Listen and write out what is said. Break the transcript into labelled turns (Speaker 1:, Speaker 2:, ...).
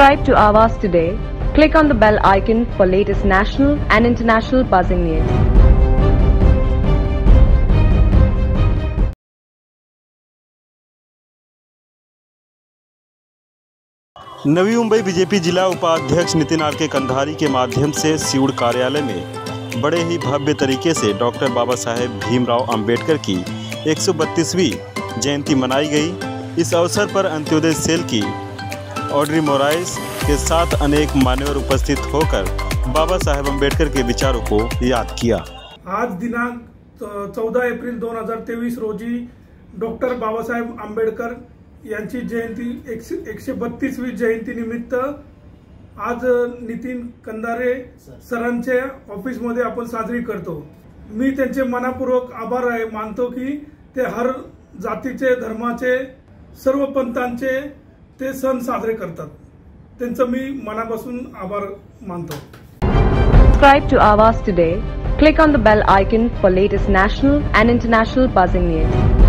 Speaker 1: Subscribe to Avas today. Click on the bell icon for latest national and international buzzing news.
Speaker 2: Navi Mumbai BJP जिला उपाध्यक्ष Nitin R के कंधारी के माध्यम से सिउड़ कार्यालय में बड़े ही भव्य तरीके से डॉक्टर बाबा साहेब भीमराव अंबेडकर की 132वीं जयंती मनाई गई इस अवसर पर अंत्योदय सेल की ऑड्री मोराइस के साथ अनेक मान्यवर उपस्थित होकर बाबा साहेब अम्बेडकर के विचारों को याद किया।
Speaker 3: आज दिनांक चौदा एप्रिल दोन हजार तेवीस रोजी डॉक्टर बाबासाहेब आंबेडकर यांची जयंती एकशे एकशे बत्तीसवी जयंती निमित्त आज नितीन कंदारे सरांच्या ऑफिसमध्ये आपण साजरी करतो. मी त्यांचे मनापूर्वक आभार आहे मानतो की ते हर जातीचे धर्माचे सर्व पंथांचे ते सण साजरे करतात. त्यांचं मी मनापासून आभार मानतो.
Speaker 1: Subscribe to Awaaz today click on the bell icon for latest national and international passing news